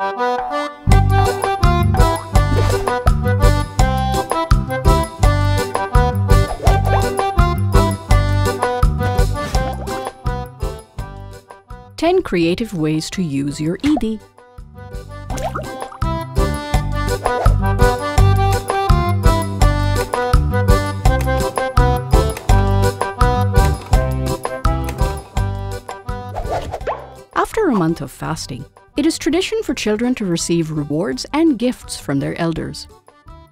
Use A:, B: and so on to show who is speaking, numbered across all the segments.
A: 10 creative ways to use your Eidi. After a month of fasting, it is tradition for children to receive rewards and gifts from their elders.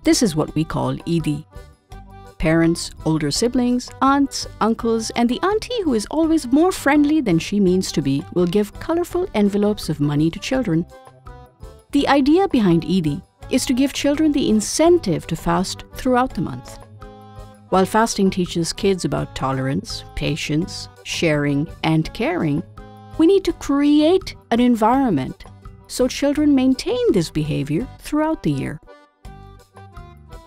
A: This is what we call Eidi. Parents, older siblings, aunts, uncles, and the auntie who is always more friendly than she means to be will give colorful envelopes of money to children. The idea behind Eidi is to give children the incentive to fast throughout the month. While fasting teaches kids about tolerance, patience, sharing, and caring, we need to create an environment so children maintain this behavior throughout the year.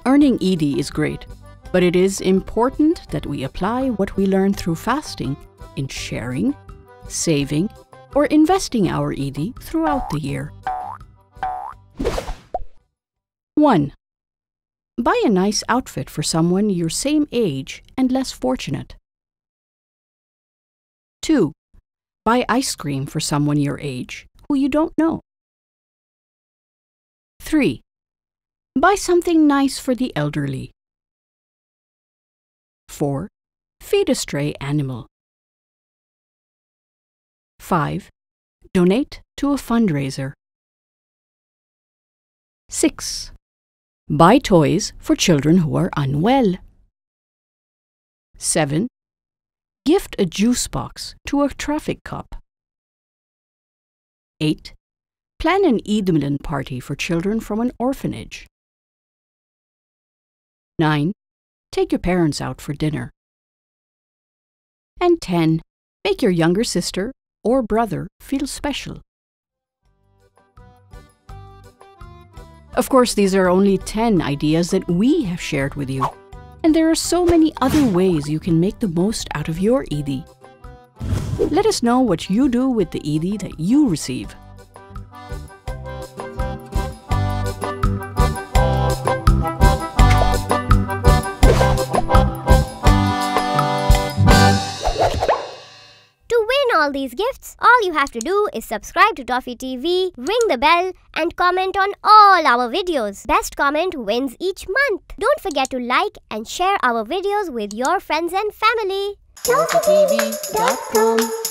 A: Earning Eidi is great, but it is important that we apply what we learn through fasting in sharing, saving, or investing our Eidi throughout the year. 1. Buy a nice outfit for someone your same age and less fortunate. 2. Buy ice cream for someone your age who you don't know. 3. Buy something nice for the elderly. 4. Feed a stray animal. 5. Donate to a fundraiser. 6. Buy toys for children who are unwell. 7. Gift a juice box to a traffic cop. 8. Plan an Eid party for children from an orphanage. 9. Take your parents out for dinner. And 10. Make your younger sister or brother feel special. Of course, these are only 10 ideas that we have shared with you. And there are so many other ways you can make the most out of your Eidi. Let us know what you do with the Eidi that you receive.
B: All these gifts, all you have to do is subscribe to Toffee TV, ring the bell, and comment on all our videos. Best comment wins each month. Don't forget to like and share our videos with your friends and family.
C: ToffeeTV.com